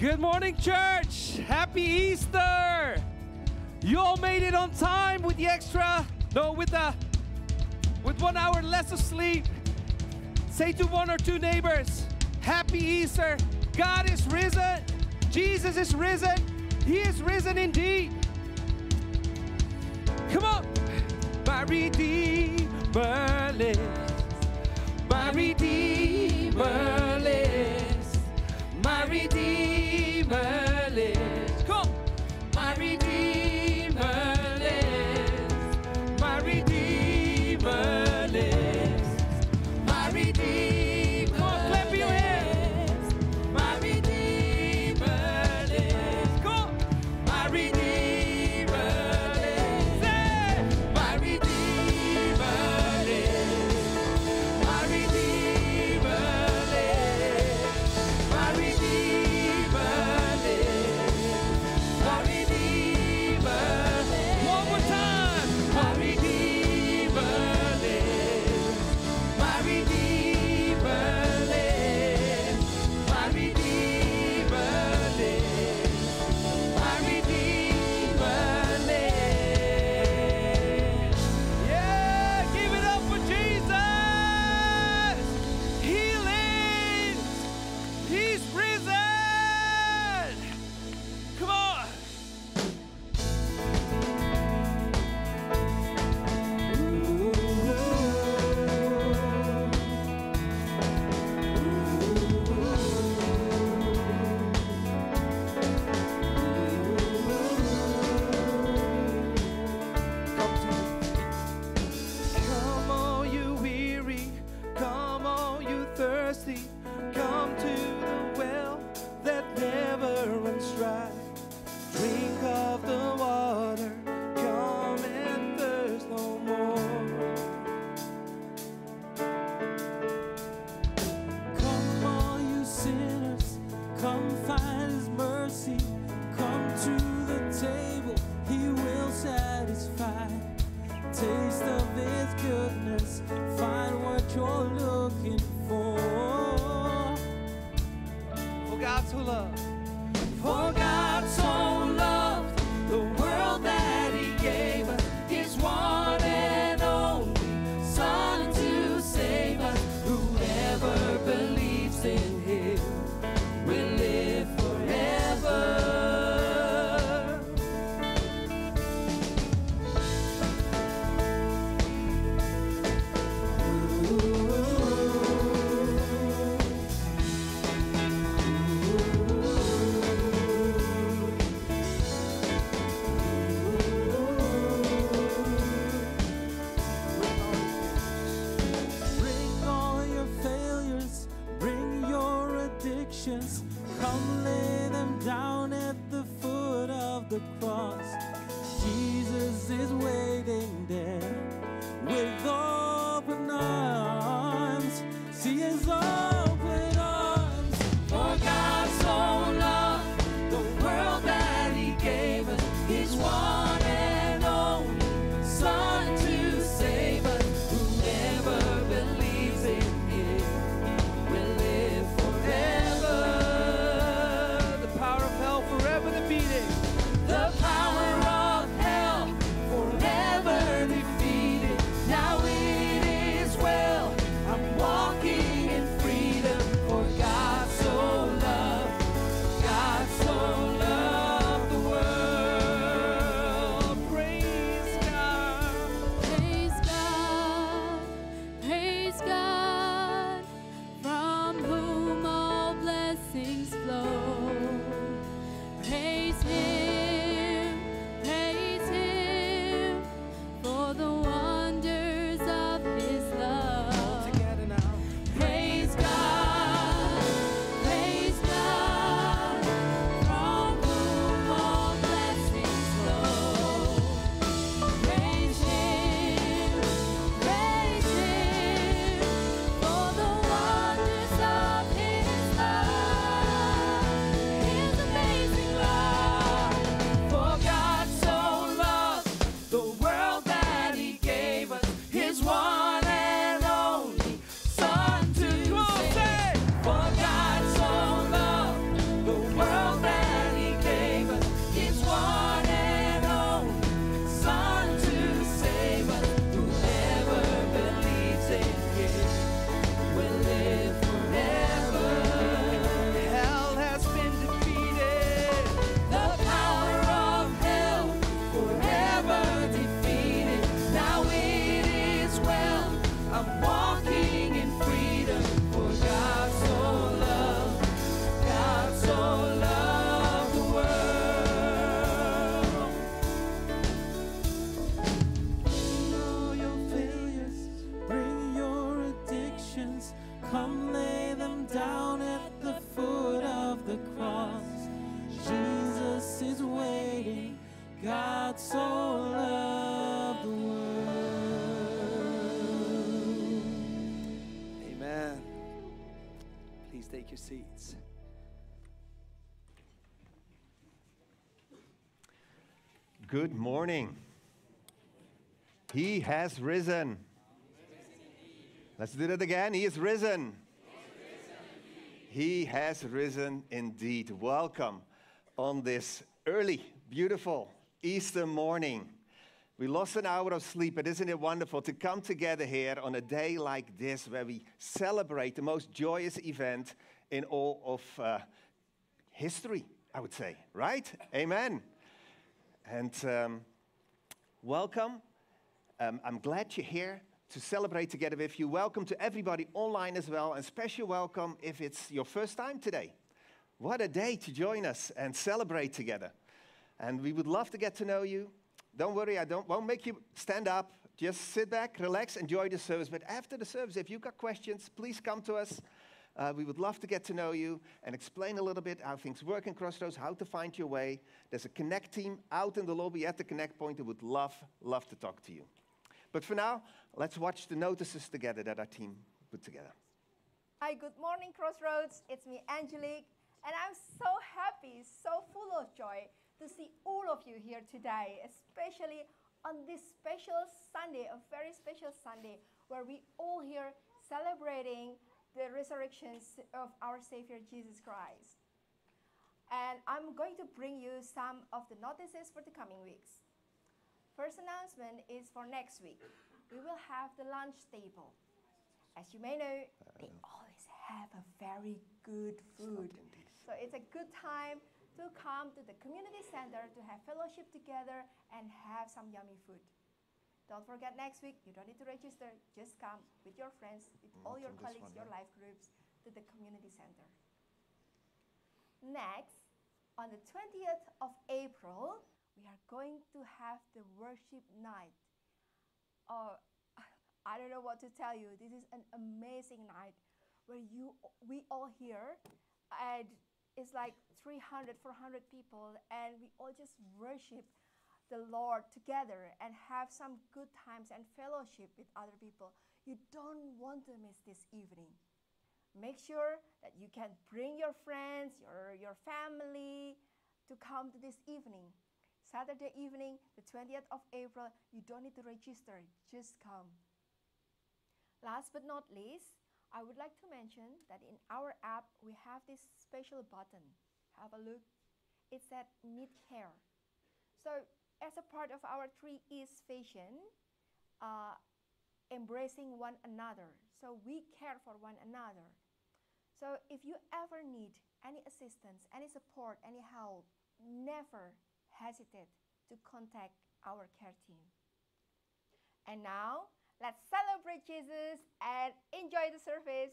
Good morning, church. Happy Easter. You all made it on time with the extra, no, with the with one hour less of sleep. Say to one or two neighbors, Happy Easter. God is risen. Jesus is risen. He is risen indeed. Come on. My Redeemer lives. My Redeemer lives. My Redeemer. Take your seats. Good morning. He has risen. Let's do that again. He is risen. He has risen indeed. Welcome on this early, beautiful Easter morning. We lost an hour of sleep, but isn't it wonderful to come together here on a day like this where we celebrate the most joyous event in all of uh, history, I would say, right? Amen. And um, welcome. Um, I'm glad you're here to celebrate together with you. Welcome to everybody online as well, and special welcome if it's your first time today. What a day to join us and celebrate together. And we would love to get to know you. Don't worry, I don't, won't make you stand up. Just sit back, relax, enjoy the service. But after the service, if you've got questions, please come to us. Uh, we would love to get to know you and explain a little bit how things work in Crossroads, how to find your way. There's a Connect team out in the lobby at the Connect point who would love, love to talk to you. But for now, let's watch the notices together that our team put together. Hi, good morning, Crossroads. It's me, Angelique, and I'm so happy, so full of joy to see all of you here today, especially on this special Sunday, a very special Sunday, where we all here celebrating the resurrections of our Savior Jesus Christ. And I'm going to bring you some of the notices for the coming weeks. First announcement is for next week. We will have the lunch table. As you may know, they uh-huh. always have a very good food. So it's a good time to come to the community center to have fellowship together and have some yummy food. Don't forget next week, you don't need to register, just come with your friends, with mm, all your colleagues, one, your life groups to the community center. Next, on the 20th of April, we are going to have the worship night. Oh, I don't know what to tell you. This is an amazing night where you we all here and it's like 300 400 people and we all just worship the Lord together and have some good times and fellowship with other people. You don't want to miss this evening. Make sure that you can bring your friends, your, your family to come to this evening. Saturday evening, the 20th of April, you don't need to register, just come. Last but not least, I would like to mention that in our app we have this special button. Have a look. It said Need Care. So, as a part of our three E's vision, uh, embracing one another. So, we care for one another. So, if you ever need any assistance, any support, any help, never hesitate to contact our care team. And now, let's celebrate Jesus and enjoy the service.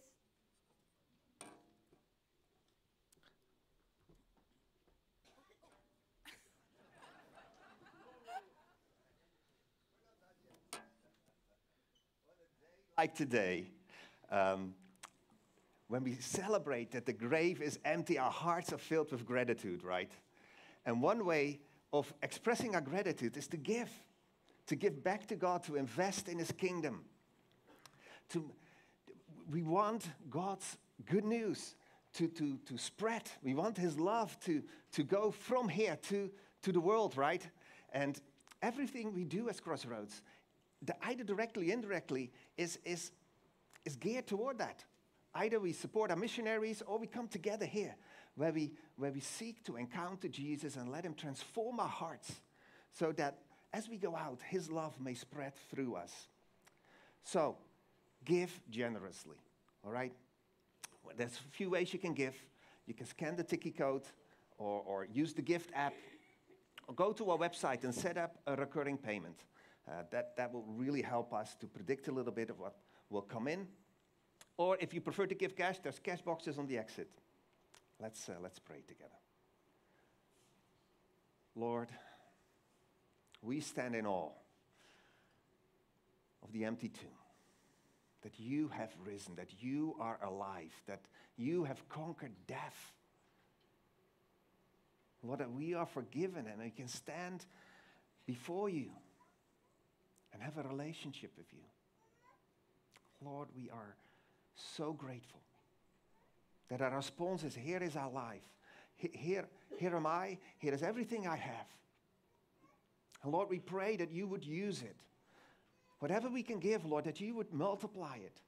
Like today, um, when we celebrate that the grave is empty, our hearts are filled with gratitude, right? And one way of expressing our gratitude is to give, to give back to God, to invest in His kingdom. To, we want God's good news to, to, to spread. We want His love to, to go from here to, to the world, right? And everything we do as Crossroads, the, either directly, indirectly, is, is, is geared toward that. Either we support our missionaries or we come together here where we, where we seek to encounter Jesus and let Him transform our hearts so that as we go out, His love may spread through us. So, give generously, all right? Well, There's a few ways you can give. You can scan the Tikkie code or, or use the Givt app or go to our website and set up a recurring payment. Uh, that, that will really help us to predict a little bit of what will come in. Or if you prefer to give cash, there's cash boxes on the exit. Let's, uh, let's pray together. Lord, we stand in awe of the empty tomb, that you have risen, that you are alive, that you have conquered death. Lord, that we are forgiven and we can stand before you and have a relationship with you. Lord, we are so grateful that our response is here is our life. Here, here am I. Here is everything I have. And Lord, we pray that you would use it. Whatever we can give, Lord, that you would multiply it.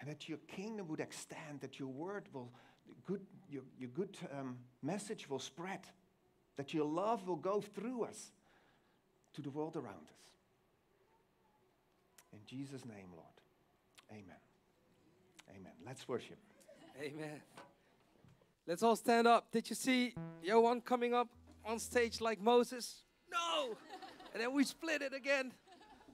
And that your kingdom would extend, that your word will, good, your, your good um, message will spread, that your love will go through us to the world around us. In Jesus' name, Lord. Amen. Amen. Let's worship. Amen. Let's all stand up. Did you see Johan coming up on stage like Moses? No! and then we split it again.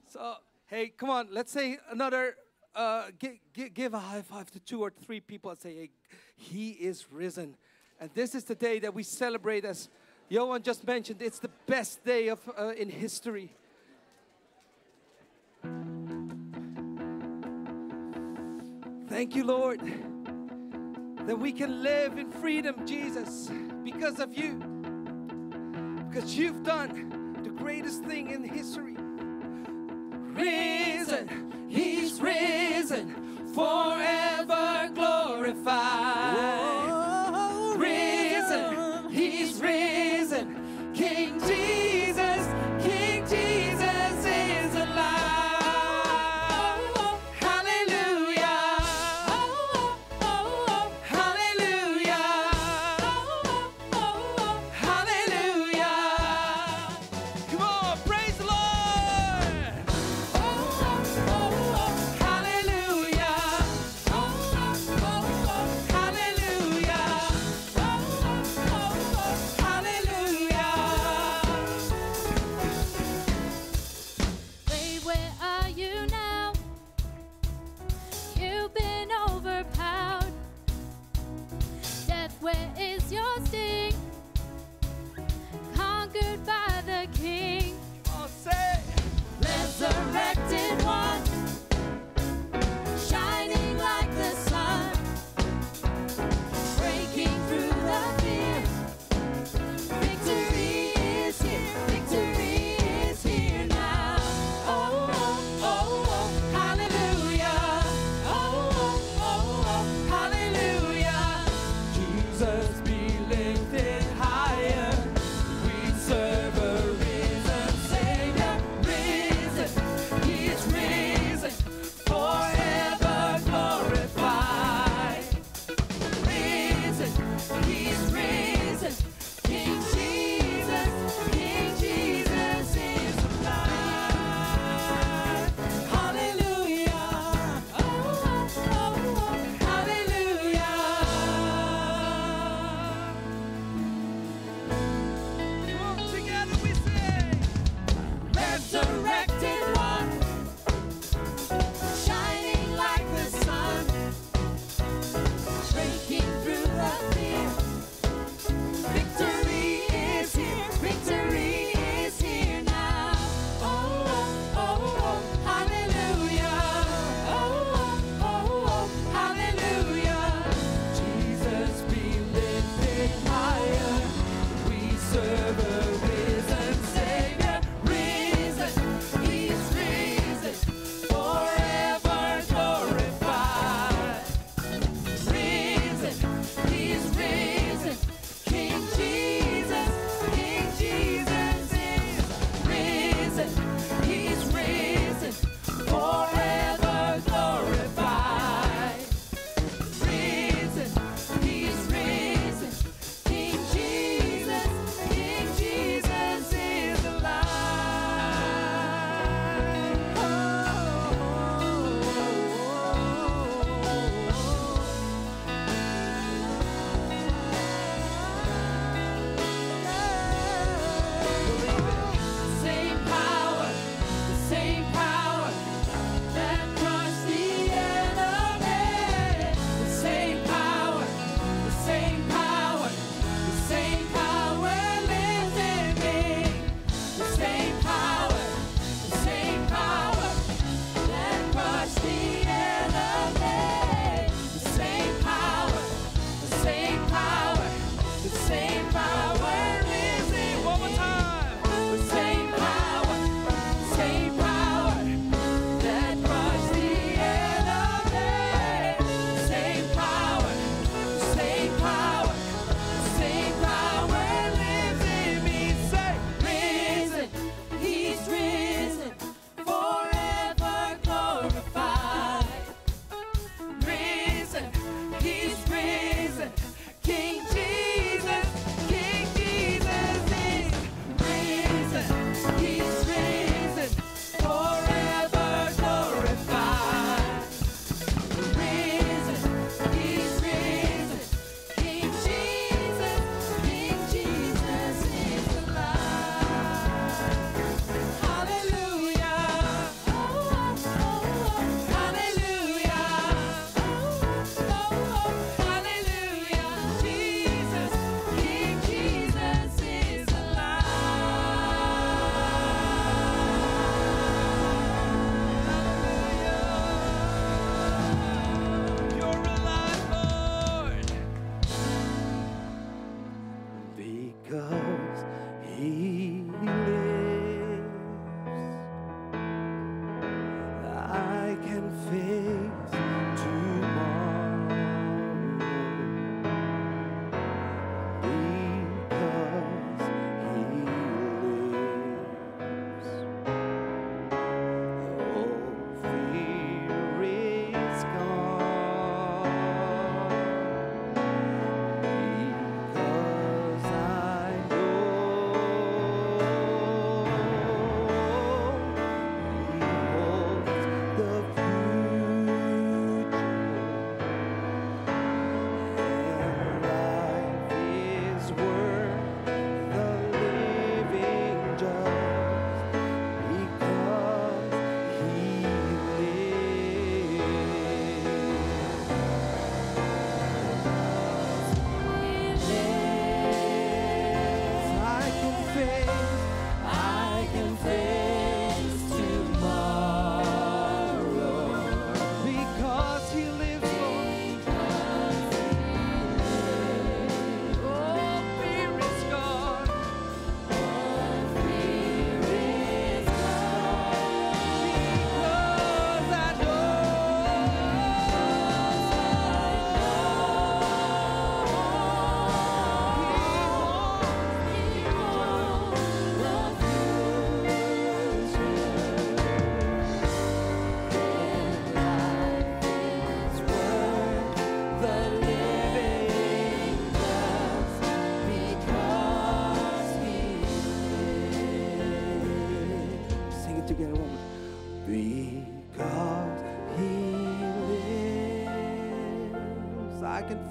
So, hey, come on, let's say another, uh, gi- gi- give a high five to two or three people and say, hey, he is risen. And this is the day that we celebrate, as Johan just mentioned, it's the best day of, uh, in history. Thank you, Lord that we can live in freedom, Jesus, because of you. Because you've done the greatest thing in history. Risen, He's risen, forever glorified.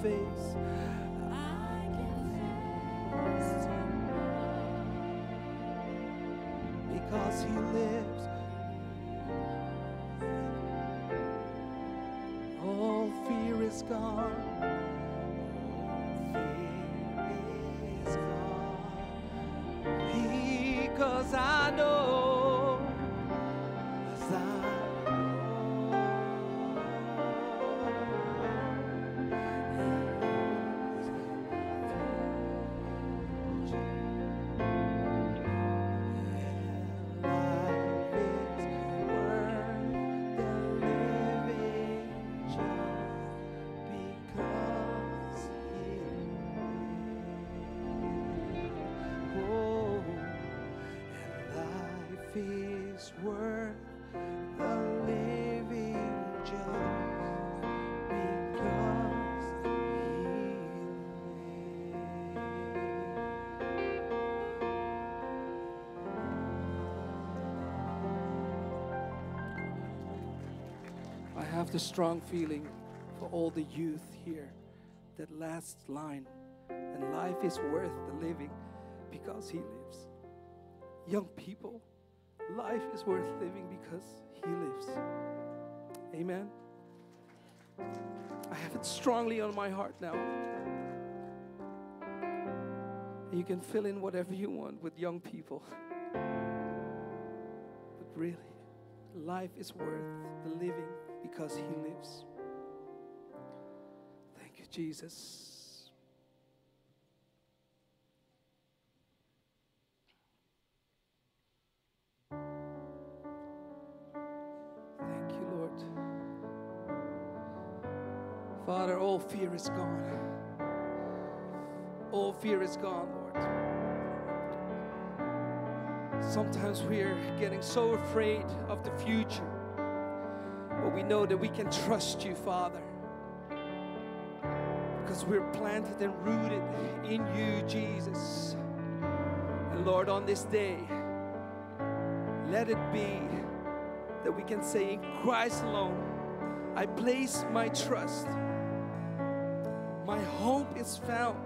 Lives, have the strong feeling for all the youth here. That last line, and life is worth the living because He lives. Young people, life is worth living because He lives. Amen. I have it strongly on my heart now. And you can fill in whatever you want with young people. But really, life is worth the living because He lives. Thank you, Jesus. Thank you, Lord. Father, all fear is gone. All fear is gone, Lord. Sometimes we're getting so afraid of the future, but we know that we can trust you, Father, because we're planted and rooted in you, Jesus. And Lord, on this day, let it be that we can say, In Christ alone, I place my trust. My hope is found.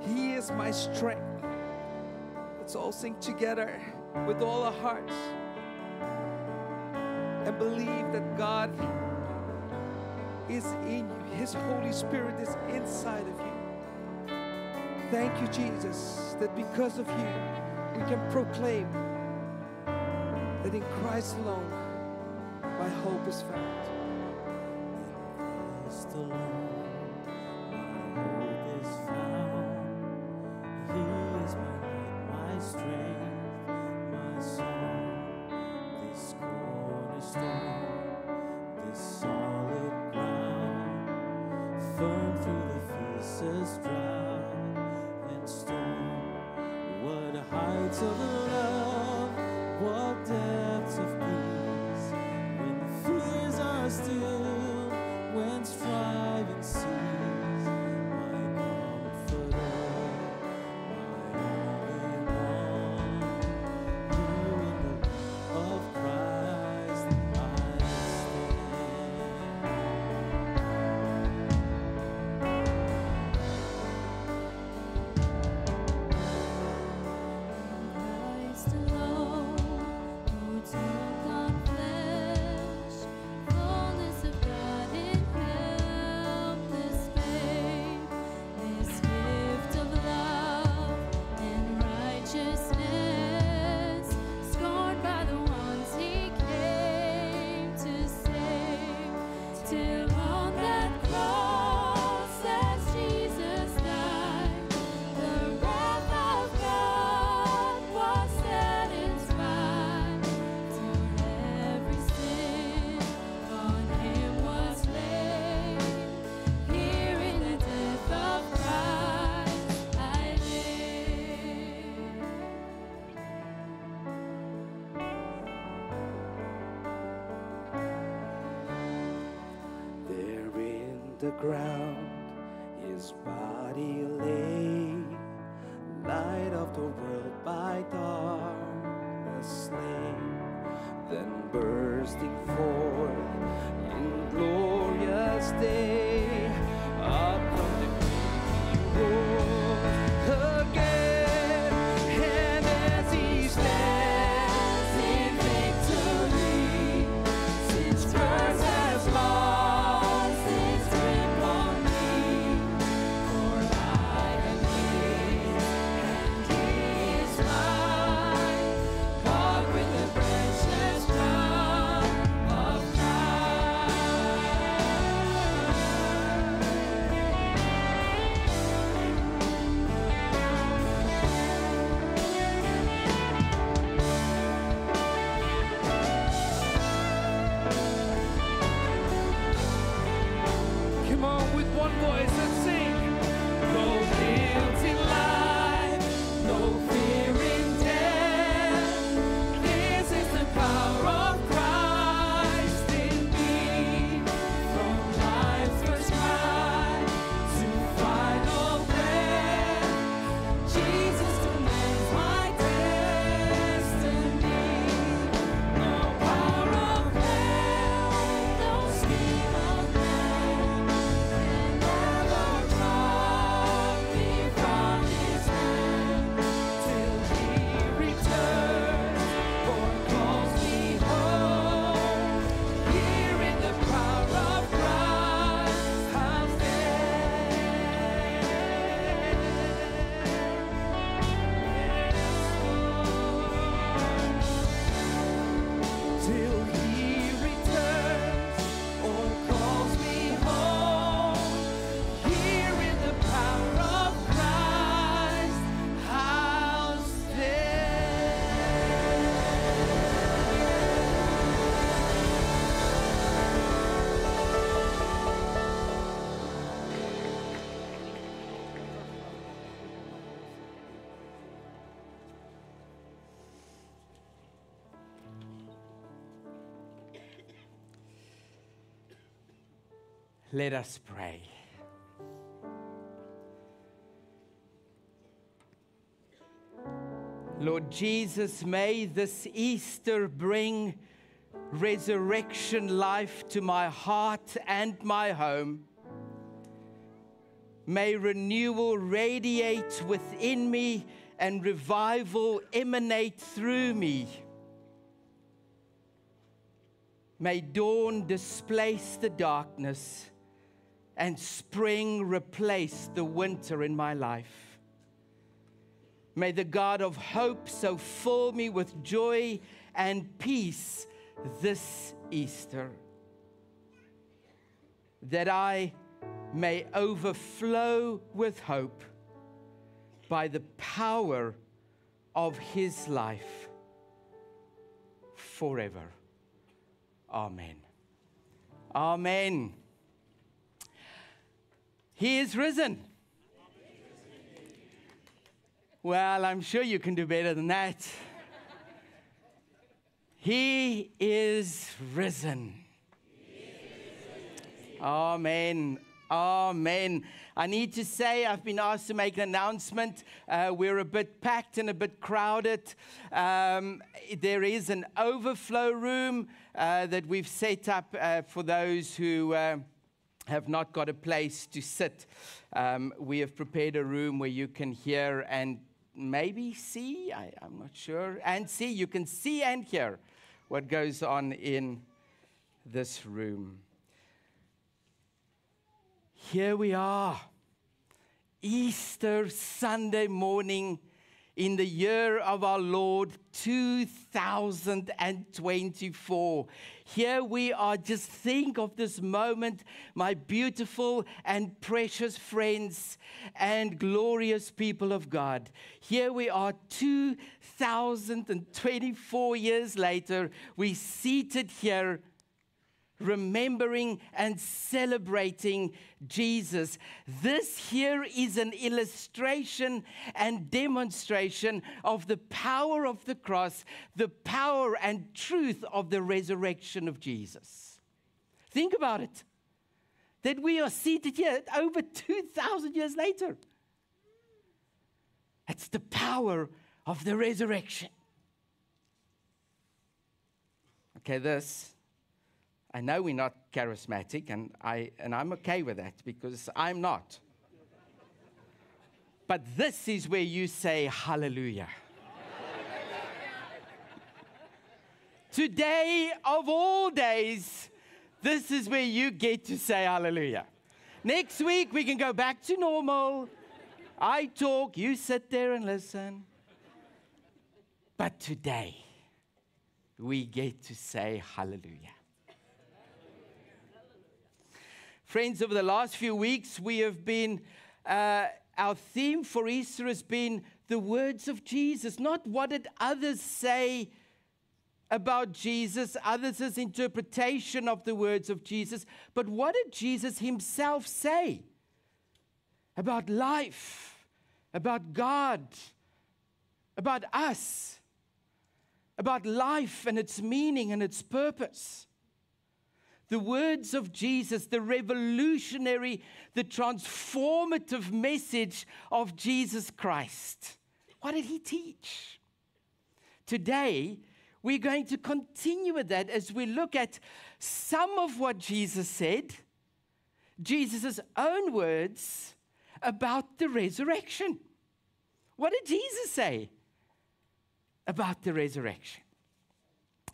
He is my strength. Let's all sing together with all our hearts and believe that God is in you. His Holy Spirit is inside of you. Thank you, Jesus, that because of you, we can proclaim that in Christ alone, my hope is found. ground his body lay, light of the world by darkness slain, then bursting forth in glorious day. Let us pray. Lord Jesus, may this Easter bring resurrection life to my heart and my home. May renewal radiate within me and revival emanate through me. May dawn displace the darkness and spring replace the winter in my life. May the God of hope so fill me with joy and peace this Easter that I may overflow with hope by the power of his life forever. Amen. Amen. He is risen. Well, I'm sure you can do better than that. he is risen. Amen. Amen. I need to say, I've been asked to make an announcement. Uh, we're a bit packed and a bit crowded. Um, there is an overflow room uh, that we've set up uh, for those who. Uh, have not got a place to sit. Um, we have prepared a room where you can hear and maybe see, I, I'm not sure, and see. You can see and hear what goes on in this room. Here we are, Easter Sunday morning in the year of our Lord 2024. Here we are, just think of this moment, my beautiful and precious friends and glorious people of God. Here we are, 2024 years later, we seated here remembering and celebrating Jesus. This here is an illustration and demonstration of the power of the cross, the power and truth of the resurrection of Jesus. Think about it. That we are seated here over 2,000 years later. It's the power of the resurrection. Okay, this I know we're not charismatic, and, I, and I'm okay with that because I'm not. But this is where you say hallelujah. Today, of all days, this is where you get to say hallelujah. Next week, we can go back to normal. I talk, you sit there and listen. But today, we get to say hallelujah. Friends, over the last few weeks, we have been, uh, our theme for Easter has been the words of Jesus, not what did others say about Jesus, others' interpretation of the words of Jesus, but what did Jesus himself say about life, about God, about us, about life and its meaning and its purpose? The words of Jesus, the revolutionary, the transformative message of Jesus Christ. What did he teach? Today, we're going to continue with that as we look at some of what Jesus said, Jesus' own words about the resurrection. What did Jesus say about the resurrection?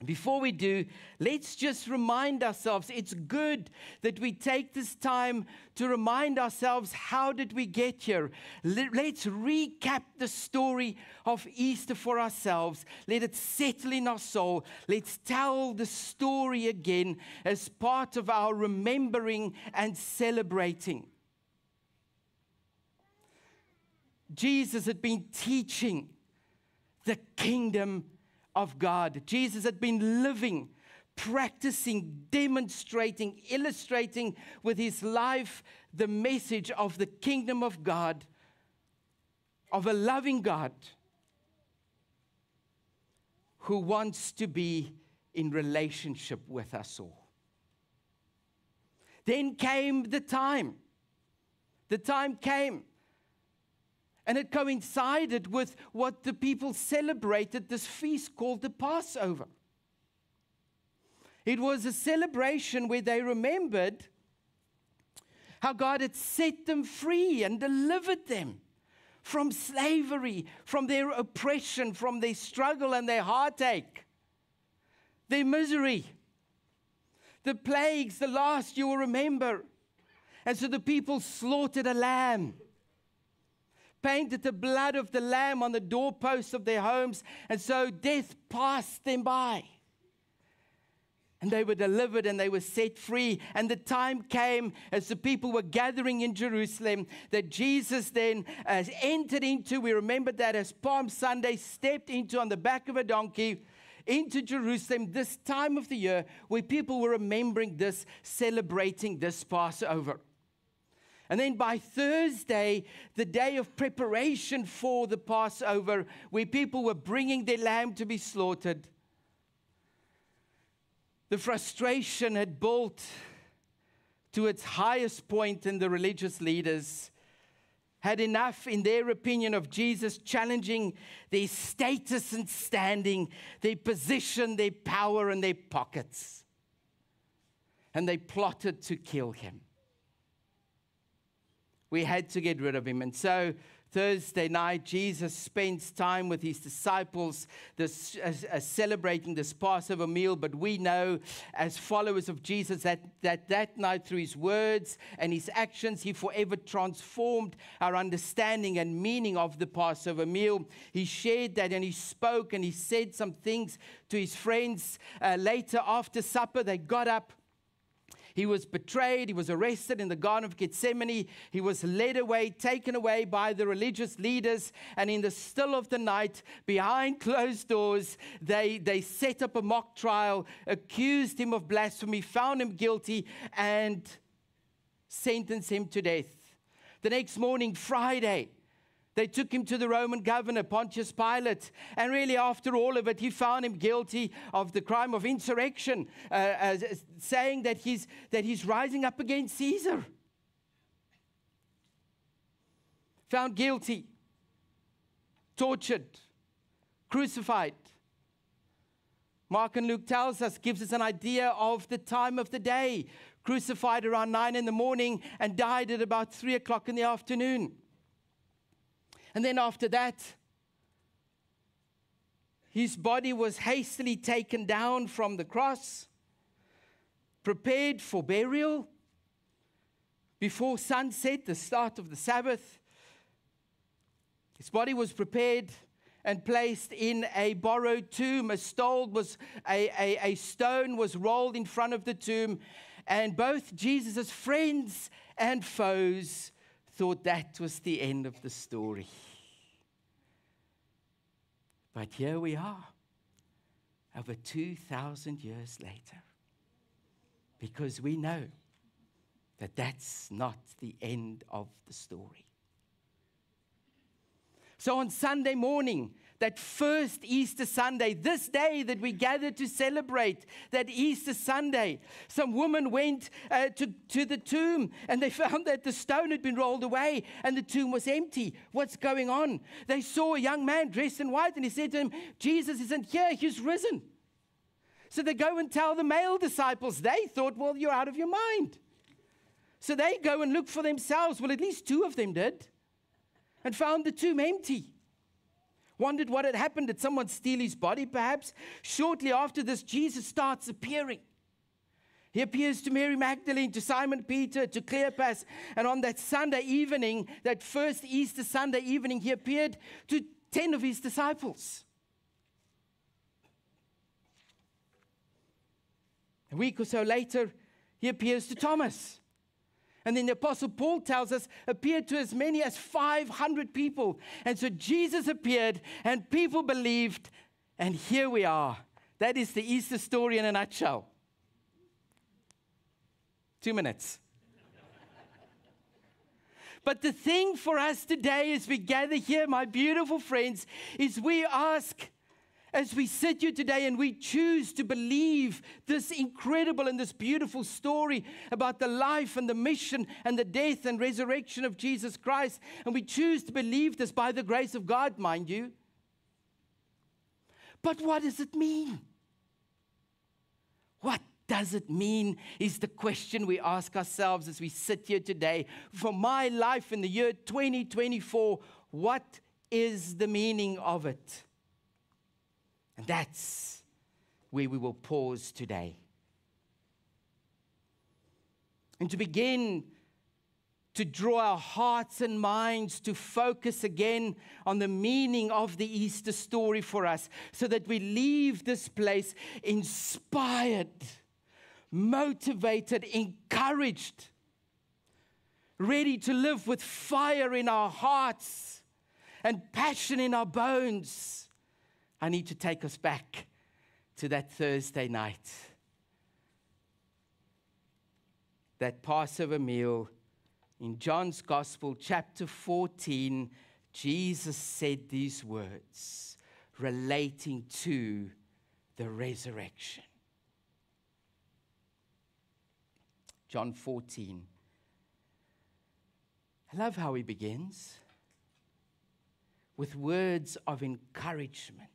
Before we do, let's just remind ourselves it's good that we take this time to remind ourselves how did we get here. Let's recap the story of Easter for ourselves. Let it settle in our soul. Let's tell the story again as part of our remembering and celebrating. Jesus had been teaching the kingdom of God. Jesus had been living, practicing, demonstrating, illustrating with his life the message of the kingdom of God, of a loving God who wants to be in relationship with us all. Then came the time. The time came and it coincided with what the people celebrated this feast called the Passover. It was a celebration where they remembered how God had set them free and delivered them from slavery, from their oppression, from their struggle and their heartache, their misery, the plagues, the last you will remember. And so the people slaughtered a lamb painted the blood of the Lamb on the doorposts of their homes, and so death passed them by. And they were delivered and they were set free. And the time came as the people were gathering in Jerusalem that Jesus then uh, entered into, we remember that as Palm Sunday, stepped into on the back of a donkey into Jerusalem this time of the year where people were remembering this, celebrating this Passover. And then by Thursday, the day of preparation for the Passover, where people were bringing their lamb to be slaughtered, the frustration had built to its highest point in the religious leaders had enough, in their opinion, of Jesus challenging their status and standing, their position, their power, and their pockets. And they plotted to kill him. We had to get rid of him. And so Thursday night, Jesus spends time with his disciples, this, uh, uh, celebrating this Passover meal. But we know, as followers of Jesus, that, that that night, through his words and his actions, he forever transformed our understanding and meaning of the Passover meal. He shared that and he spoke and he said some things to his friends. Uh, later, after supper, they got up. He was betrayed. He was arrested in the Garden of Gethsemane. He was led away, taken away by the religious leaders. And in the still of the night, behind closed doors, they, they set up a mock trial, accused him of blasphemy, found him guilty, and sentenced him to death. The next morning, Friday, they took him to the Roman governor, Pontius Pilate. And really, after all of it, he found him guilty of the crime of insurrection, uh, uh, saying that he's, that he's rising up against Caesar. Found guilty, tortured, crucified. Mark and Luke tells us, gives us an idea of the time of the day. Crucified around nine in the morning and died at about three o'clock in the afternoon. And then after that, his body was hastily taken down from the cross, prepared for burial. Before sunset, the start of the Sabbath, his body was prepared and placed in a borrowed tomb. A stone was a, a, a stone was rolled in front of the tomb, and both Jesus' friends and foes thought that was the end of the story. But here we are, over 2,000 years later, because we know that that's not the end of the story. So on Sunday morning, that first Easter Sunday, this day that we gather to celebrate that Easter Sunday, some woman went uh, to, to the tomb and they found that the stone had been rolled away and the tomb was empty. What's going on? They saw a young man dressed in white and he said to him, Jesus isn't here, he's risen. So they go and tell the male disciples. They thought, well, you're out of your mind. So they go and look for themselves. Well, at least two of them did and found the tomb empty. Wondered what had happened. Did someone steal his body, perhaps? Shortly after this, Jesus starts appearing. He appears to Mary Magdalene, to Simon Peter, to Cleopas. And on that Sunday evening, that first Easter Sunday evening, he appeared to 10 of his disciples. A week or so later, he appears to Thomas. And then the Apostle Paul tells us, appeared to as many as 500 people. And so Jesus appeared, and people believed, and here we are. That is the Easter story in a nutshell. Two minutes. But the thing for us today as we gather here, my beautiful friends, is we ask as we sit here today and we choose to believe this incredible and this beautiful story about the life and the mission and the death and resurrection of Jesus Christ, and we choose to believe this by the grace of God, mind you. But what does it mean? What does it mean? Is the question we ask ourselves as we sit here today. For my life in the year 2024, what is the meaning of it? And that's where we will pause today. And to begin to draw our hearts and minds to focus again on the meaning of the Easter story for us, so that we leave this place inspired, motivated, encouraged, ready to live with fire in our hearts and passion in our bones I need to take us back to that Thursday night. That Passover meal In John's Gospel, chapter 14, Jesus said these words relating to the resurrection. John 14. I love how he begins with words of encouragement.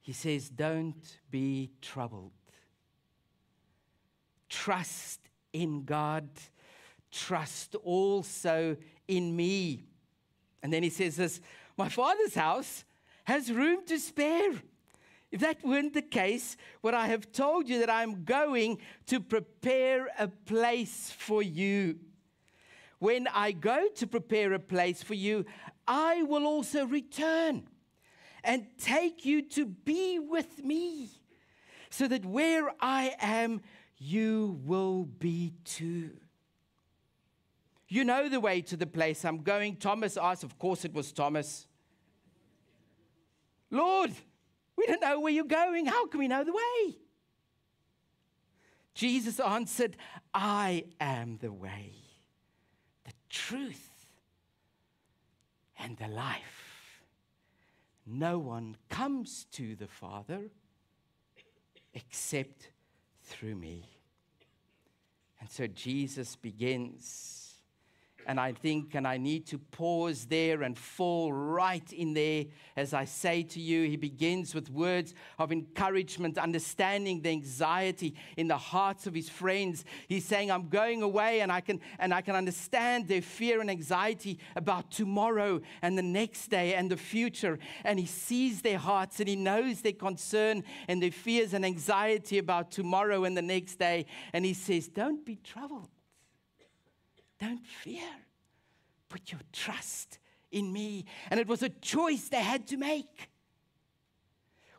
He says, Don't be troubled. Trust in God. Trust also in me. And then he says this My father's house has room to spare. If that weren't the case, would I have told you that I'm going to prepare a place for you? When I go to prepare a place for you, I will also return and take you to be with me, so that where I am, you will be too. You know the way to the place I'm going. Thomas asked, of course it was Thomas. Lord, we don't know where you're going. How can we know the way? Jesus answered, I am the way, the truth, and the life. No one comes to the Father except through me. And so Jesus begins and I think, and I need to pause there and fall right in there as I say to you, he begins with words of encouragement, understanding the anxiety in the hearts of his friends. He's saying, I'm going away, and I can, and I can understand their fear and anxiety about tomorrow and the next day and the future. And he sees their hearts and he knows their concern and their fears and anxiety about tomorrow and the next day. And he says, Don't be troubled. Don't fear. Put your trust in me. And it was a choice they had to make.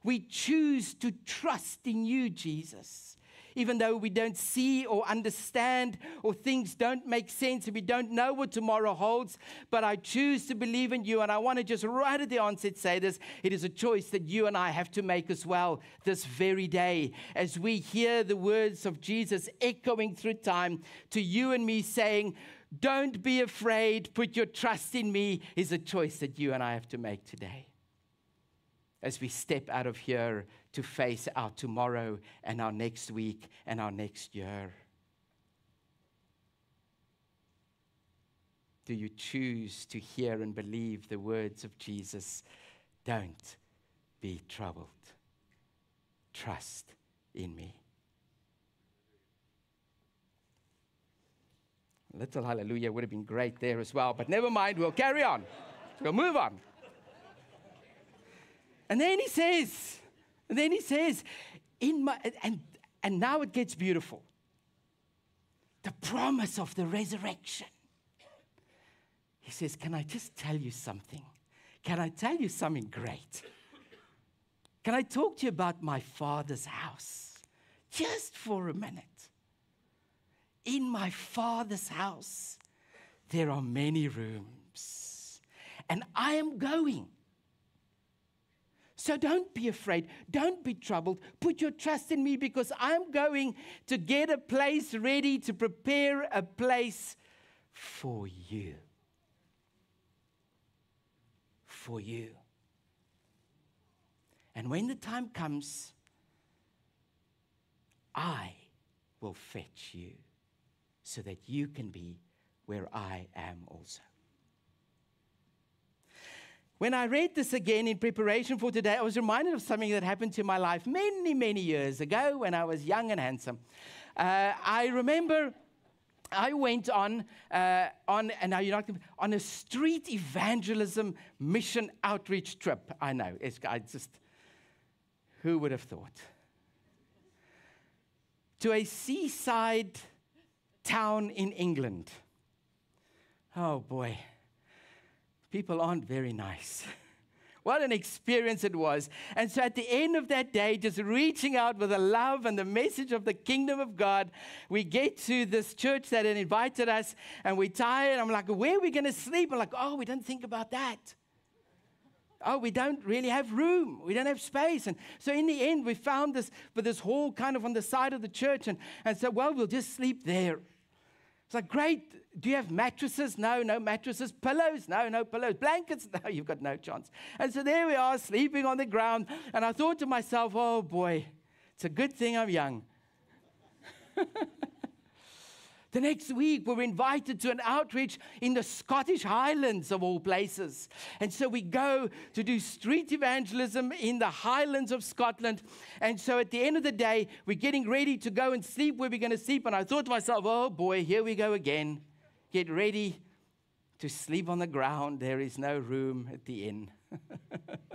We choose to trust in you, Jesus even though we don't see or understand or things don't make sense and we don't know what tomorrow holds. But I choose to believe in you. And I want to just right at the onset say this it is a choice that you and I have to make as well this very day as we hear the words of Jesus echoing through time to you and me saying, don't be afraid, put your trust in me, is a choice that you and I have to make today. As we step out of here to face our tomorrow and our next week and our next year? Do you choose to hear and believe the words of Jesus? Don't be troubled. Trust in me. Little hallelujah would have been great there as well, but never mind, we'll carry on. We'll move on. And then he says, and then he says, in my, and, and now it gets beautiful. The promise of the resurrection. He says, Can I just tell you something? Can I tell you something great? Can I talk to you about my father's house? Just for a minute. In my father's house, there are many rooms, and I am going so don't be afraid. Don't be troubled. Put your trust in me because I'm going to get a place ready to prepare a place for you. For you. And when the time comes, I will fetch you so that you can be where I am also. When I read this again in preparation for today, I was reminded of something that happened to my life many, many years ago when I was young and handsome. Uh, I remember I went on, uh, on, and now you're not on a street evangelism mission outreach trip. I know, it's, I just, who would have thought? To a seaside town in England. Oh boy people aren't very nice. What an experience it was. And so at the end of that day, just reaching out with the love and the message of the kingdom of God, we get to this church that had invited us and we're tired. I'm like, where are we going to sleep? I'm like, oh, we didn't think about that. oh, we don't really have room. We don't have space. And so in the end, we found this with this hall kind of on the side of the church and, and said, well, we'll just sleep there. It's like, great. Do you have mattresses? No, no mattresses. Pillows? No, no pillows. Blankets? No, you've got no chance. And so there we are, sleeping on the ground. And I thought to myself, oh boy, it's a good thing I'm young. The next week, we were invited to an outreach in the Scottish Highlands, of all places. And so we go to do street evangelism in the Highlands of Scotland. And so at the end of the day, we're getting ready to go and sleep where we're going to sleep. And I thought to myself, oh boy, here we go again. Get ready to sleep on the ground. There is no room at the inn.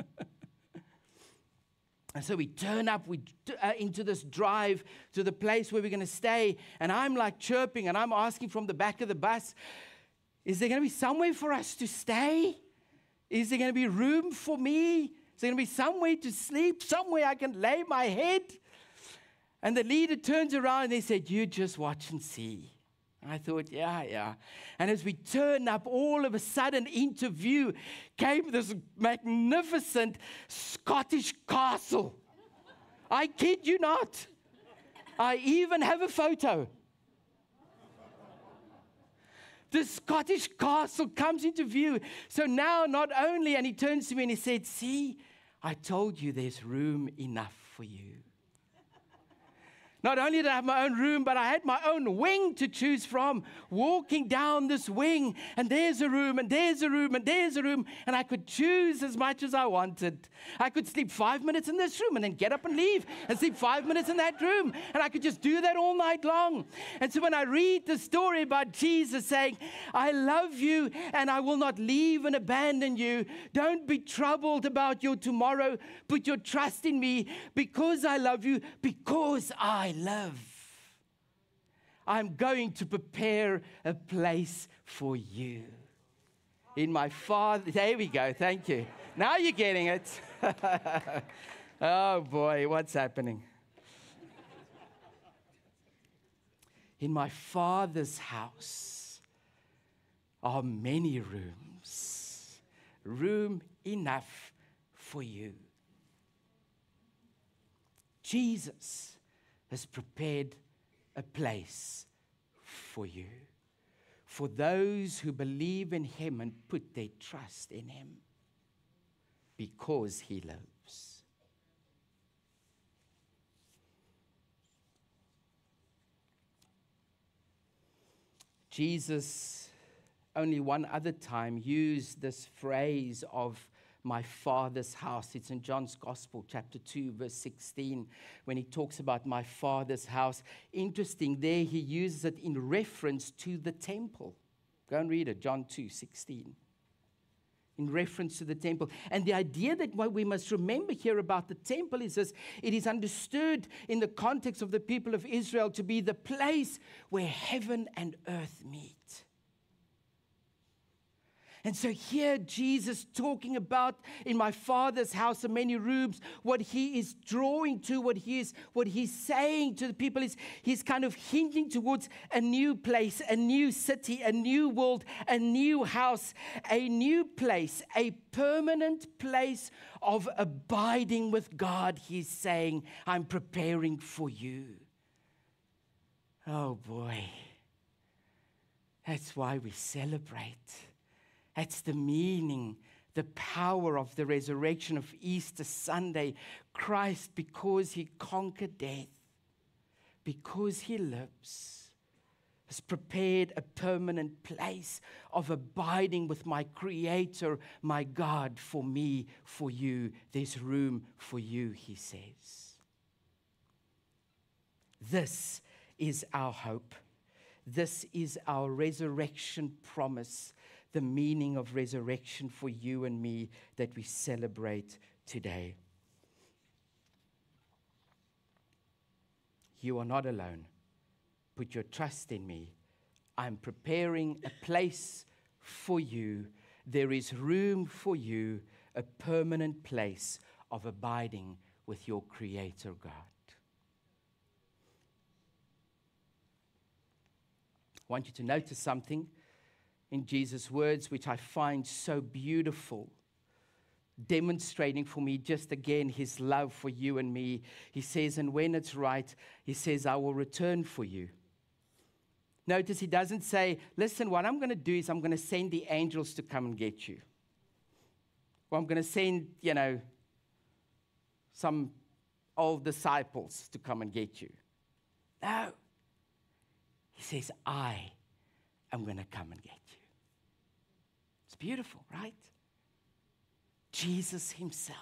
And so we turn up we, uh, into this drive to the place where we're going to stay. And I'm like chirping and I'm asking from the back of the bus, is there going to be somewhere for us to stay? Is there going to be room for me? Is there going to be somewhere to sleep? Somewhere I can lay my head? And the leader turns around and they said, You just watch and see. I thought, yeah, yeah. And as we turned up, all of a sudden into view came this magnificent Scottish castle. I kid you not. I even have a photo. The Scottish castle comes into view. So now, not only, and he turns to me and he said, See, I told you there's room enough for you. Not only did I have my own room, but I had my own wing to choose from. Walking down this wing, and there's a room, and there's a room, and there's a room, and I could choose as much as I wanted. I could sleep five minutes in this room and then get up and leave and sleep five minutes in that room, and I could just do that all night long. And so when I read the story about Jesus saying, I love you and I will not leave and abandon you, don't be troubled about your tomorrow, put your trust in me because I love you, because I love. I'm going to prepare a place for you. In my Father, there we go, thank you. Now you're getting it. oh boy, what's happening? In my Father's house are many rooms, room enough for you. Jesus has prepared a place for you. For those who believe in Him and put their trust in Him because He lives. Jesus, only one other time, used this phrase of my father's house. It's in John's Gospel, chapter 2, verse 16, when he talks about my father's house. Interesting, there he uses it in reference to the temple. Go and read it, John 2, 16. In reference to the temple. And the idea that what we must remember here about the temple is this it is understood in the context of the people of Israel to be the place where heaven and earth meet. And so here, Jesus talking about in my Father's house are many rooms. What he is drawing to, what he is, what he's saying to the people is he's kind of hinting towards a new place, a new city, a new world, a new house, a new place, a permanent place of abiding with God. He's saying, I'm preparing for you. Oh boy. That's why we celebrate. That's the meaning, the power of the resurrection of Easter Sunday. Christ, because he conquered death, because he lives, has prepared a permanent place of abiding with my Creator, my God, for me, for you. There's room for you, he says. This is our hope. This is our resurrection promise the meaning of resurrection for you and me that we celebrate today. You are not alone. Put your trust in me. I'm preparing a place for you. There is room for you, a permanent place of abiding with your Creator God. I want you to notice something in Jesus' words, which I find so beautiful. demonstrating for me just again his love for you and me. He says, and when it's right, he says, I will return for you. Notice he doesn't say, listen, what I'm going to do is I'm going to send the angels to come and get you. Or I'm going to send, you know, some old disciples to come and get you. No. He says, I am going to come and get you. It's beautiful, right? Jesus Himself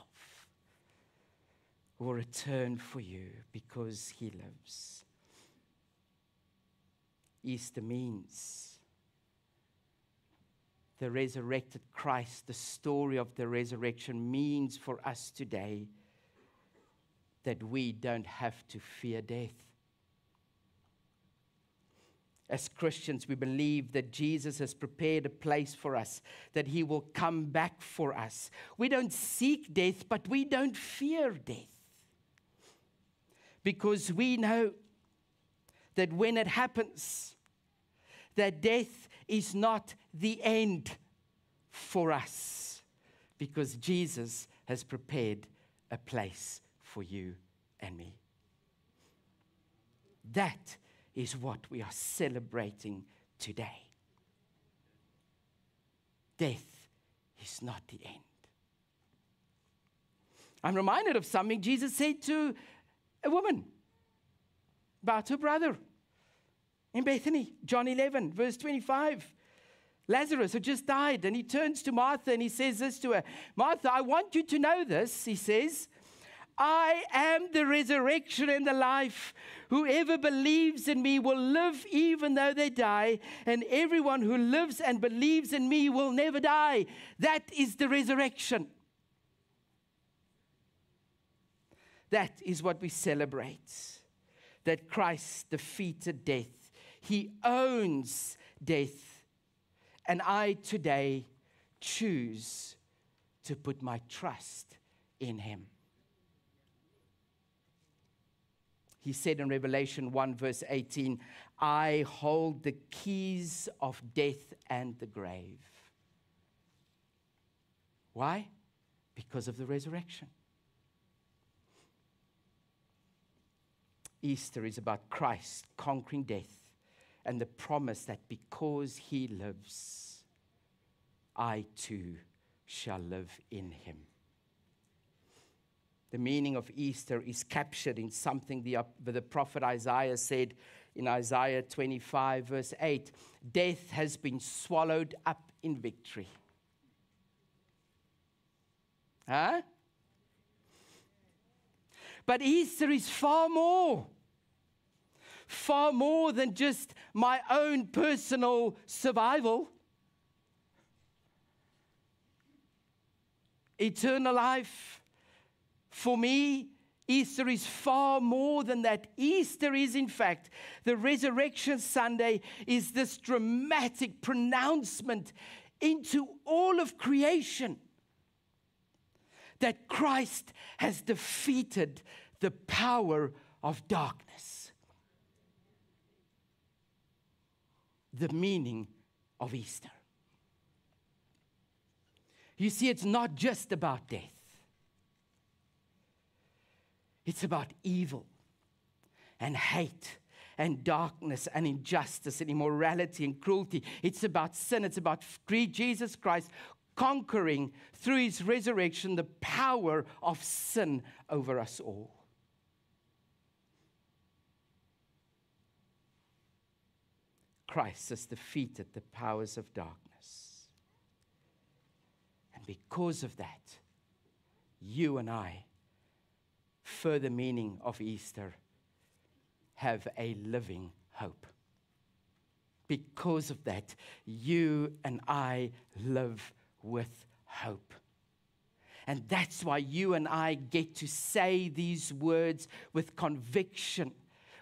will return for you because He lives. Easter means the resurrected Christ, the story of the resurrection means for us today that we don't have to fear death. As Christians, we believe that Jesus has prepared a place for us, that he will come back for us. We don't seek death, but we don't fear death. Because we know that when it happens, that death is not the end for us, because Jesus has prepared a place for you and me. That is what we are celebrating today. Death is not the end. I'm reminded of something Jesus said to a woman about her brother in Bethany, John 11, verse 25. Lazarus had just died, and he turns to Martha and he says this to her Martha, I want you to know this, he says. I am the resurrection and the life. Whoever believes in me will live even though they die, and everyone who lives and believes in me will never die. That is the resurrection. That is what we celebrate that Christ defeated death, He owns death. And I today choose to put my trust in Him. He said in Revelation 1, verse 18, I hold the keys of death and the grave. Why? Because of the resurrection. Easter is about Christ conquering death and the promise that because he lives, I too shall live in him. The meaning of Easter is captured in something the, the prophet Isaiah said in Isaiah 25, verse 8 Death has been swallowed up in victory. Huh? But Easter is far more. Far more than just my own personal survival. Eternal life for me, Easter is far more than that. Easter is, in fact, the Resurrection Sunday is this dramatic pronouncement into all of creation that Christ has defeated the power of darkness. The meaning of Easter. You see, it's not just about death. It's about evil and hate and darkness and injustice and immorality and cruelty. It's about sin. It's about Jesus Christ conquering through his resurrection the power of sin over us all. Christ has defeated the powers of darkness. And because of that, you and I further meaning of Easter have a living hope. Because of that, you and I live with hope. And that's why you and I get to say these words with conviction.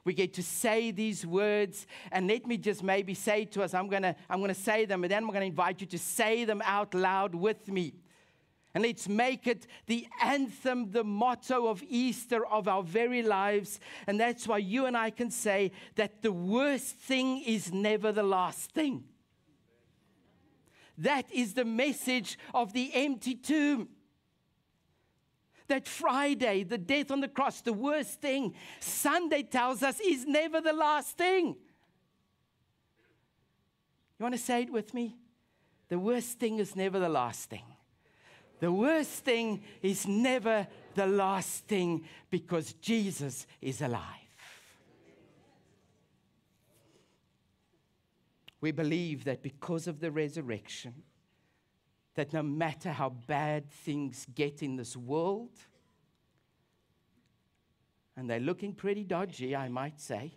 We get to say these words, and let me just maybe say to us, I'm gonna, I'm gonna say them, and then I'm gonna invite you to say them out loud with me. And let's make it the anthem, the motto of Easter of our very lives. And that's why you and I can say that the worst thing is never the last thing. That is the message of the empty tomb. That Friday, the death on the cross, the worst thing, Sunday tells us is never the last thing. You want to say it with me? The worst thing is never the last thing. The worst thing is never the last thing because Jesus is alive. We believe that because of the resurrection, that no matter how bad things get in this world, and they're looking pretty dodgy, I might say.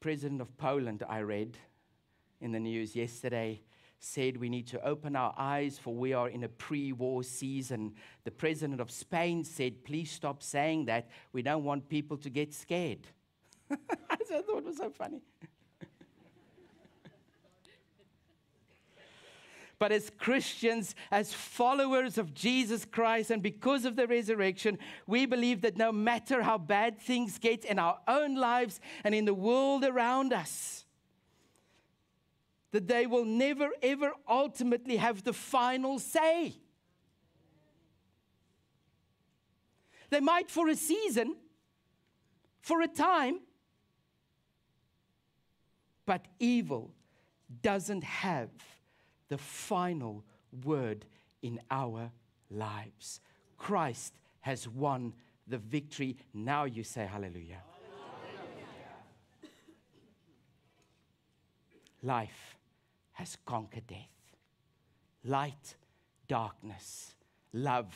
President of Poland, I read in the news yesterday, said we need to open our eyes for we are in a pre war season. The president of Spain said, please stop saying that. We don't want people to get scared. I thought it was so funny. But as Christians, as followers of Jesus Christ, and because of the resurrection, we believe that no matter how bad things get in our own lives and in the world around us, that they will never, ever ultimately have the final say. They might for a season, for a time, but evil doesn't have the final word in our lives. Christ has won the victory. Now you say hallelujah. Life has conquered death. Light, darkness, love,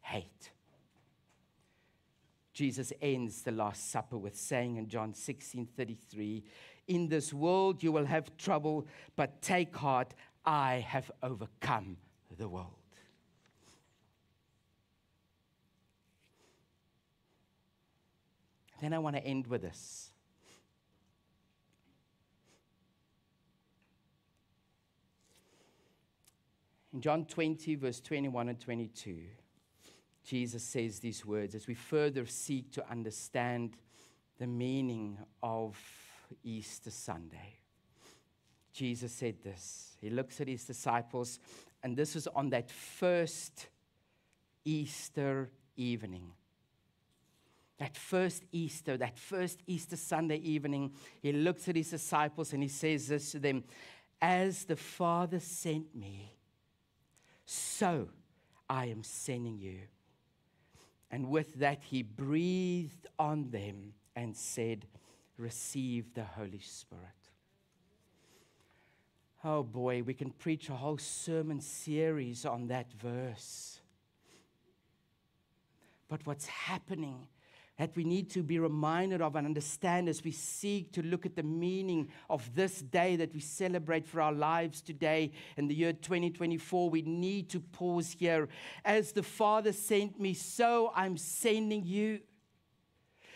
hate. Jesus ends the Last Supper with saying in John 16 33, In this world you will have trouble, but take heart, I have overcome the world. Then I want to end with this. In John 20, verse 21 and 22, Jesus says these words as we further seek to understand the meaning of Easter Sunday. Jesus said this. He looks at his disciples, and this was on that first Easter evening. That first Easter, that first Easter Sunday evening, he looks at his disciples and he says this to them As the Father sent me, so I am sending you. And with that, he breathed on them and said, Receive the Holy Spirit. Oh boy, we can preach a whole sermon series on that verse. But what's happening that we need to be reminded of and understand as we seek to look at the meaning of this day that we celebrate for our lives today in the year 2024. We need to pause here. As the Father sent me, so I'm sending you.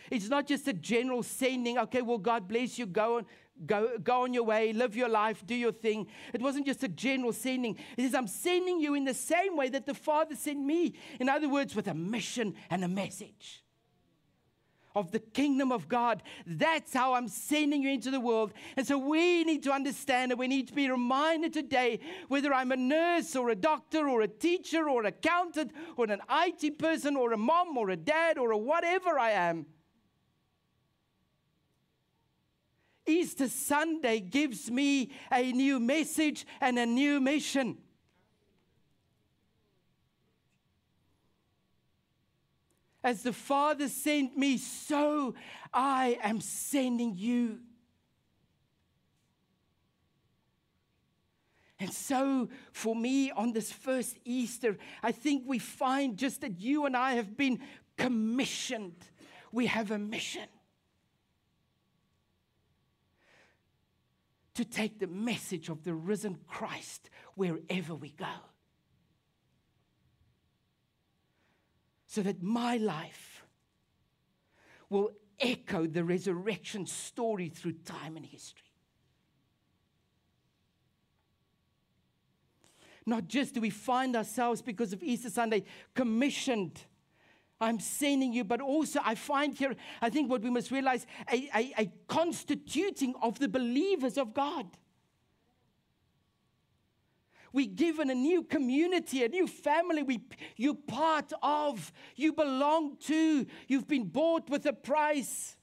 It's not just a general sending, okay, well, God bless you, go on. Go, go on your way, live your life, do your thing. It wasn't just a general sending. It says, I'm sending you in the same way that the Father sent me. In other words, with a mission and a message of the kingdom of God. That's how I'm sending you into the world. And so we need to understand and we need to be reminded today whether I'm a nurse or a doctor or a teacher or an accountant or an IT person or a mom or a dad or a whatever I am. Easter Sunday gives me a new message and a new mission. As the Father sent me, so I am sending you. And so, for me, on this first Easter, I think we find just that you and I have been commissioned. We have a mission to take the message of the risen Christ wherever we go. so that my life will echo the resurrection story through time and history. Not just do we find ourselves because of Easter Sunday commissioned I'm sending you, but also I find here, I think what we must realize a, a, a constituting of the believers of God. We're given a new community, a new family. We, you're part of, you belong to, you've been bought with a price.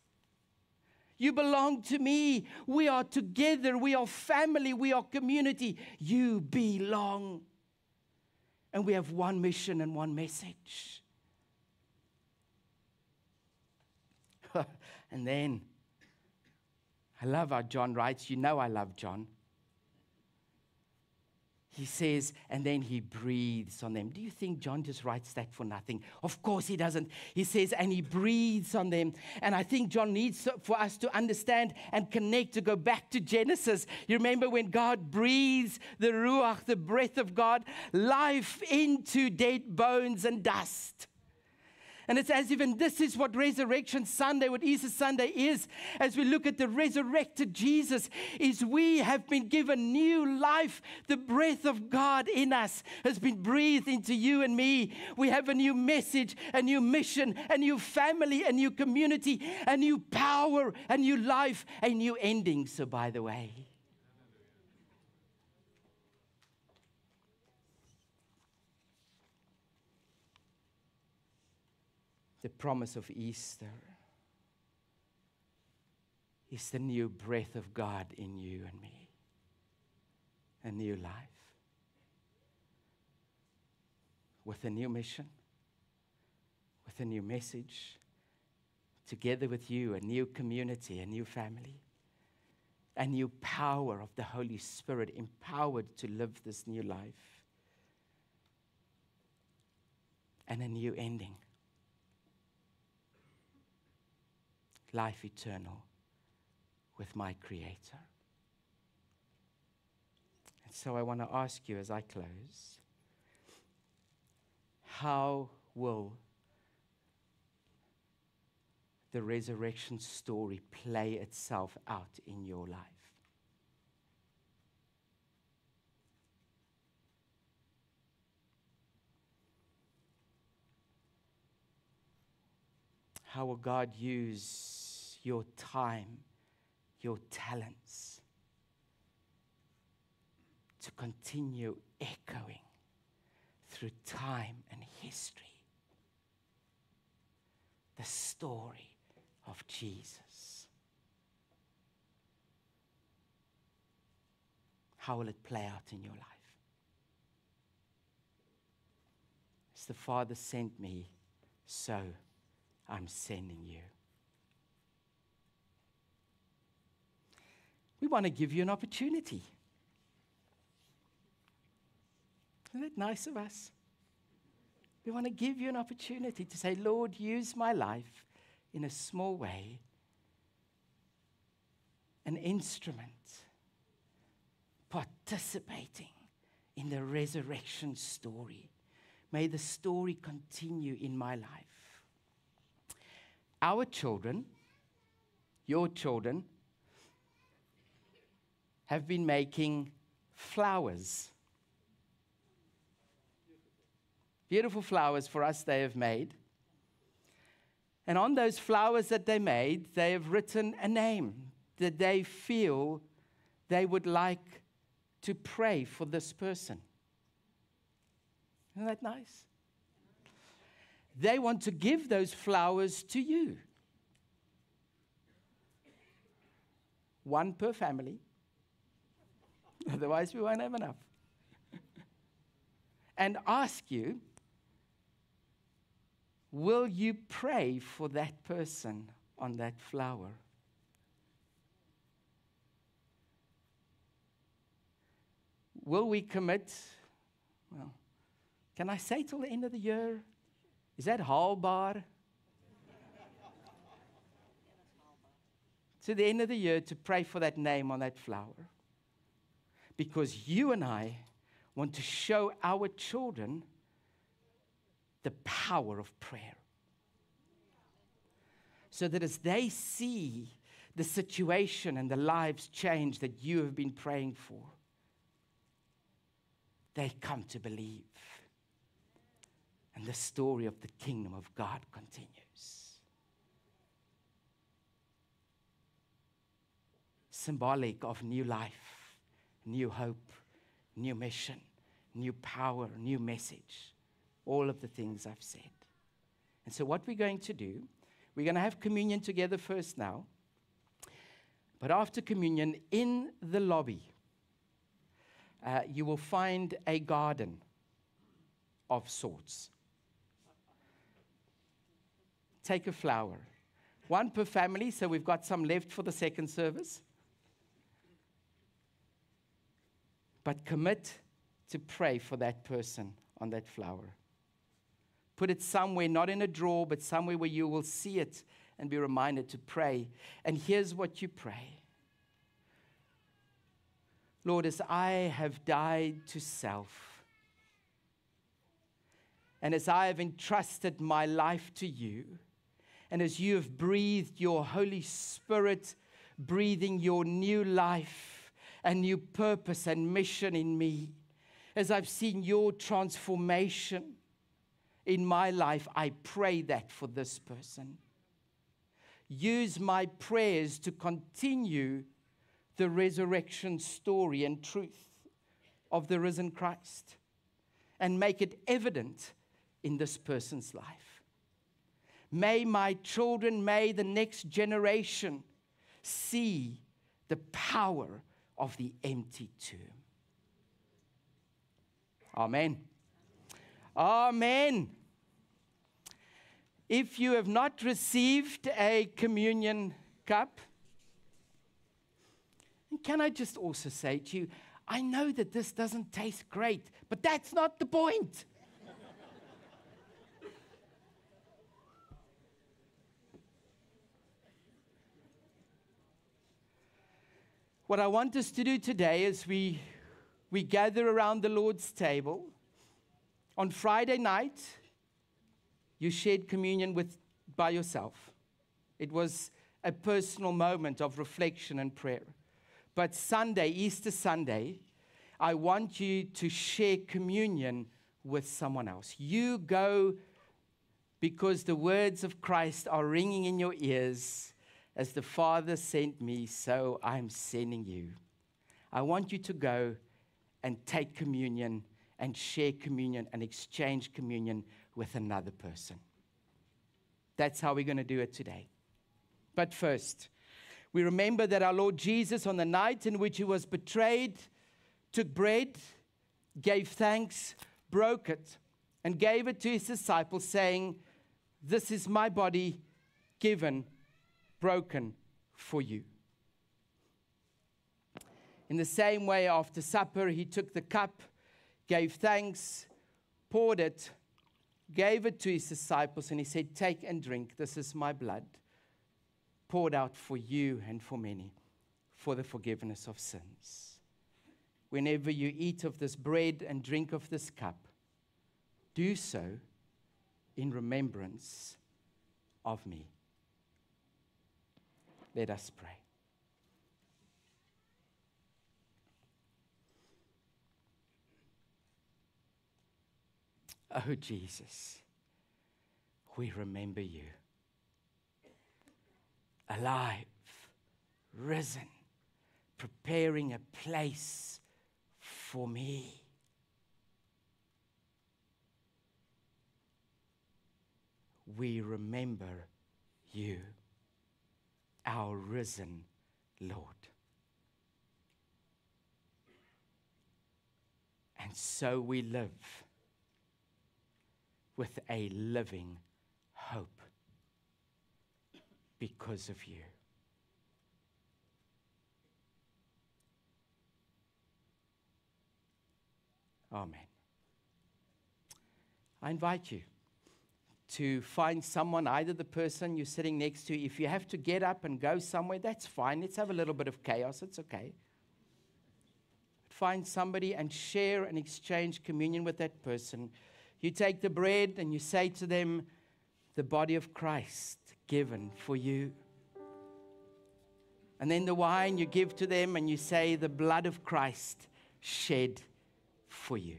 You belong to me. We are together. We are family. We are community. You belong. And we have one mission and one message. and then, I love how John writes. You know, I love John. He says, and then he breathes on them. Do you think John just writes that for nothing? Of course he doesn't. He says, and he breathes on them. And I think John needs for us to understand and connect to go back to Genesis. You remember when God breathes the Ruach, the breath of God, life into dead bones and dust. And it's as if, and this is what Resurrection Sunday, what Easter Sunday is, as we look at the resurrected Jesus, is we have been given new life. The breath of God in us has been breathed into you and me. We have a new message, a new mission, a new family, a new community, a new power, a new life, a new ending. So, by the way, the promise of Easter. Is the new breath of God in you and me, a new life. With a new mission, with a new message, together with you, a new community, a new family, a new power of the Holy Spirit, empowered to live this new life, and a new ending. Life eternal with my Creator. And so I want to ask you as I close how will the resurrection story play itself out in your life? How will God use your time, your talents to continue echoing through time and history the story of Jesus? How will it play out in your life? As the Father sent me, so I'm sending you. We want to give you an opportunity. Isn't that nice of us? We want to give you an opportunity to say, Lord, use my life in a small way, an instrument, participating in the resurrection story. May the story continue in my life our children, your children, have been making flowers. Beautiful flowers for us they have made. And on those flowers that they made, they have written a name that they feel they would like to pray for this person. Isn't that nice? They want to give those flowers to you. One per family. Otherwise, we won't have enough. and ask you Will you pray for that person on that flower? Will we commit? Well, can I say till the end of the year? Is that haalbaar? to the end of the year to pray for that name on that flower. Because you and I want to show our children the power of prayer. So that as they see the situation and the lives change that you have been praying for, they come to believe And the story of the kingdom of God continues. Symbolic of new life, new hope, new mission, new power, new message. All of the things I've said. And so, what we're going to do, we're going to have communion together first now. But after communion, in the lobby, uh, you will find a garden of sorts. Take a flower, one per family, so we've got some left for the second service. But commit to pray for that person on that flower. Put it somewhere, not in a drawer, but somewhere where you will see it and be reminded to pray. And here's what you pray Lord, as I have died to self, and as I have entrusted my life to you, and as you have breathed your Holy Spirit, breathing your new life and new purpose and mission in me, as I've seen your transformation in my life, I pray that for this person. Use my prayers to continue the resurrection story and truth of the risen Christ and make it evident in this person's life. May my children, may the next generation see the power of the empty tomb. Amen. Amen. If you have not received a communion cup, and can I just also say to you, I know that this doesn't taste great, but that's not the point. What I want us to do today is we, we gather around the Lord's table. On Friday night, you shared communion with, by yourself. It was a personal moment of reflection and prayer. But Sunday, Easter Sunday, I want you to share communion with someone else. You go because the words of Christ are ringing in your ears. As the Father sent me, so I'm sending you. I want you to go and take communion and share communion and exchange communion with another person. That's how we're going to do it today. But first, we remember that our Lord Jesus, on the night in which he was betrayed, took bread, gave thanks, broke it, and gave it to his disciples, saying, This is my body given, broken for you. In the same way, after supper, he took the cup, gave thanks, poured it, gave it to his disciples, and he said, Take and drink. This is my blood, poured out for you and for many, for the forgiveness of sins. Whenever you eat of this bread and drink of this cup, do so in remembrance of me. Let us pray. Oh, Jesus, we remember you. Alive, risen, preparing a place for me. We remember you, our risen Lord. And so we live with a living hope because of you. Amen. I invite you to find someone, either the person you're sitting next to. If you have to get up and go somewhere, that's fine. Let's have a little bit of chaos. It's okay. Find somebody and share and exchange communion with that person. You take the bread and you say to them, The body of Christ given for you. And then the wine you give to them and you say, The blood of Christ shed for you.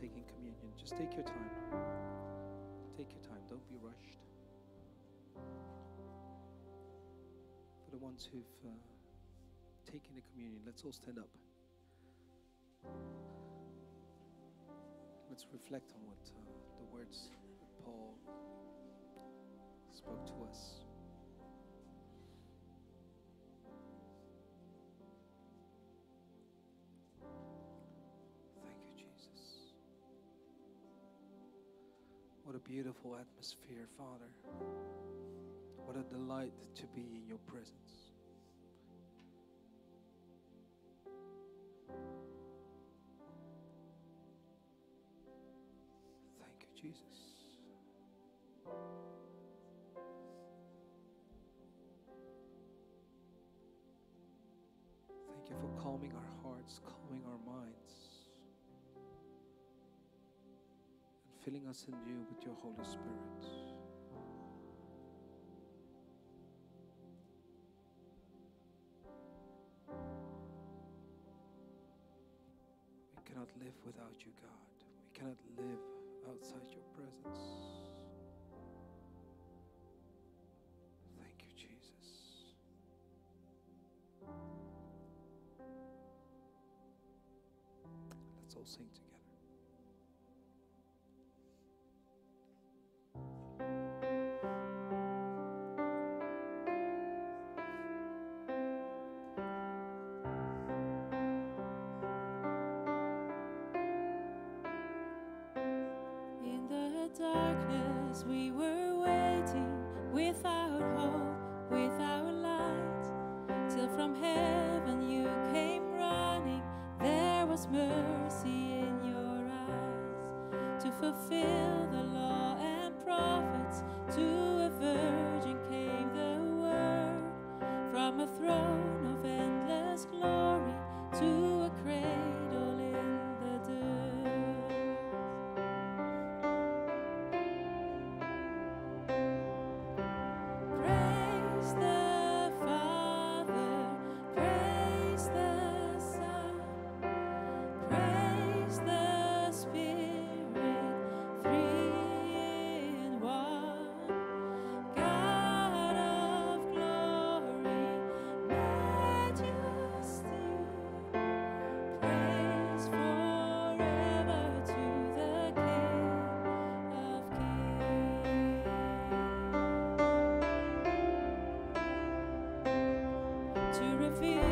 Taking communion, just take your time. Take your time, don't be rushed. For the ones who've uh, taken the communion, let's all stand up. Let's reflect on what uh, the words Paul spoke to us. What a beautiful atmosphere, Father. What a delight to be in your presence. Thank you, Jesus. Thank you for calming our hearts, calming filling us anew with your Holy Spirit. We cannot live without you, God. We cannot live outside your presence. Thank you, Jesus. Let's all sing together. To reveal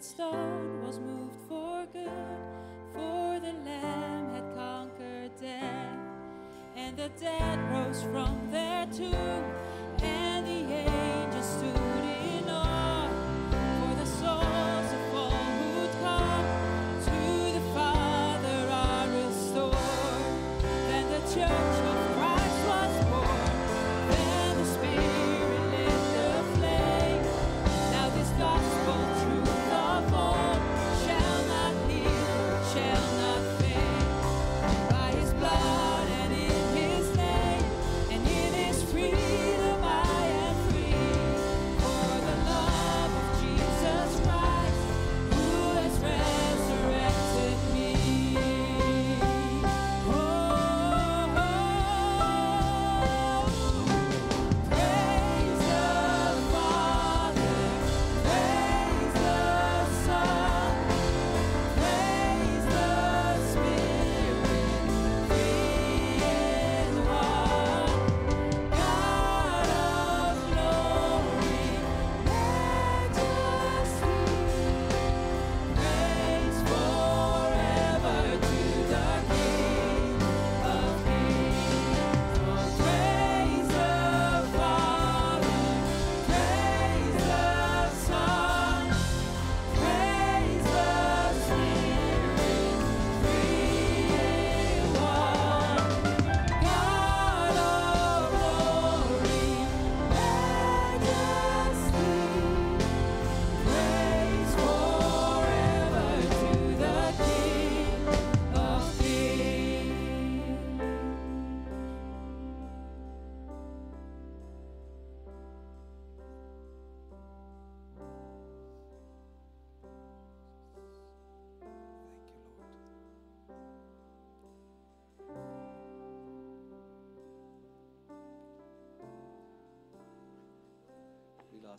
that stone was moved for good. For the Lamb had conquered death, and the dead rose from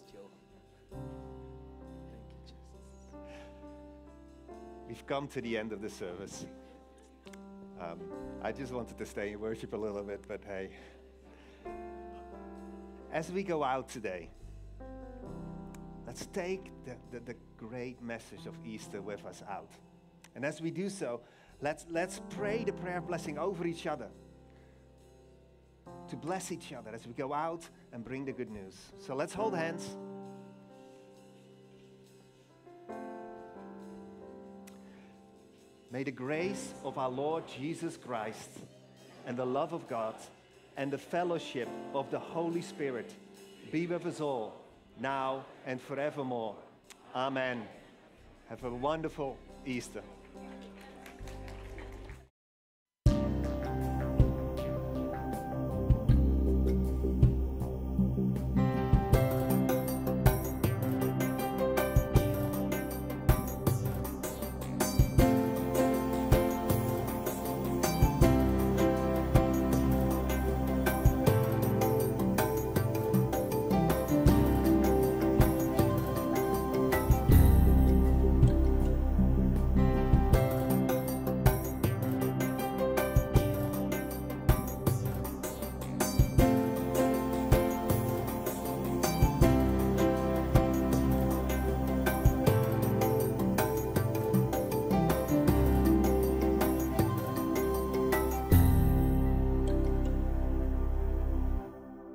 last year. Thank you, Jesus. We've come to the end of the service. Um, I just wanted to stay in worship a little bit, but hey. As we go out today, let's take the, the, the great message of Easter with us out. And as we do so, let's, let's pray the prayer of blessing over each other. To bless each other as we go out and bring the good news. So let's hold hands. May the grace of our Lord Jesus Christ and the love of God and the fellowship of the Holy Spirit be with us all now and forevermore. Amen. Have a wonderful Easter.